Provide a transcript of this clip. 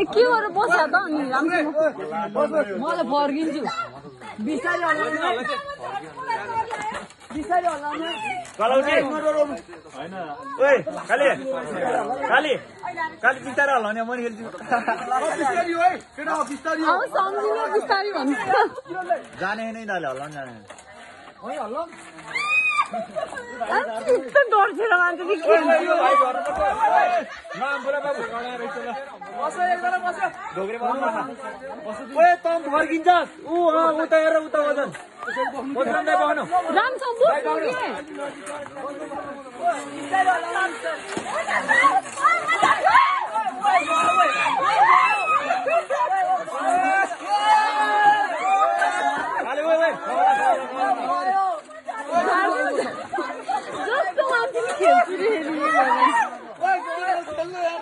ए के गरेर बस्या त अनि म त फर्किन्छु। बिस्तारै हल्लाउने बिस्तारै म नि खेल्छु। जाने नै दाले हल्लाउनु जाने डर्छेर मान्छे तँ फर्किन्छस् ऊ उता हेर उता वजन। राम्रोसँग बोक्नु कि काली ओइ ओइ जस्तो मान्छे नि खेल्छु रे हेरि